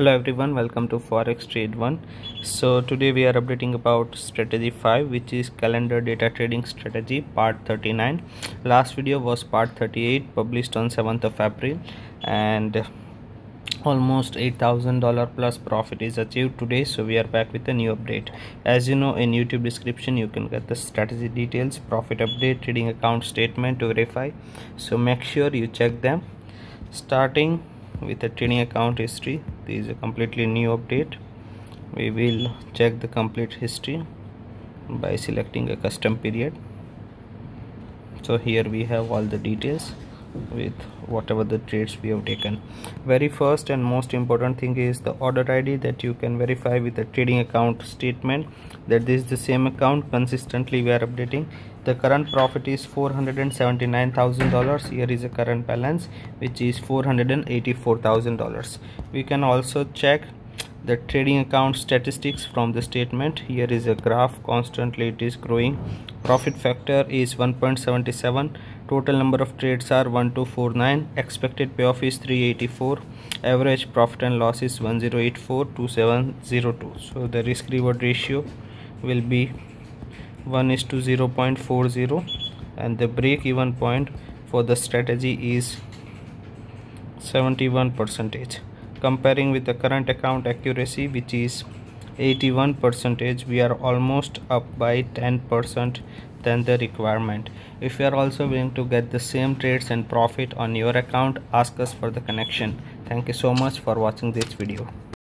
hello everyone. Welcome to forex trade one. So today we are updating about strategy 5 which is calendar data trading strategy part 39 last video was part 38 published on 7th of april and almost $8000 plus profit is achieved today. So we are back with a new update. As you know in youtube description you can get the strategy details profit update trading account statement to verify. So make sure you check them. Starting with a trading account history this is a completely new update. We will check the complete history by selecting a custom period. So here we have all the details with whatever the trades we have taken. Very first and most important thing is the order id that you can verify with the trading account statement that this is the same account consistently we are updating. The current profit is $479,000 here is a current balance which is $484,000 we can also check the trading account statistics from the statement. Here is a graph. Constantly it is growing. Profit factor is 1.77 total number of trades are 1249 expected payoff is 384 average profit and loss is 1084 2702 so the risk reward ratio will be 1 is to 0.40 and the break even point for the strategy is 71 percentage comparing with the current account accuracy which is 81 percentage we are almost up by 10 percent than the requirement. If you are also willing to get the same trades and profit on your account ask us for the connection. Thank you so much for watching this video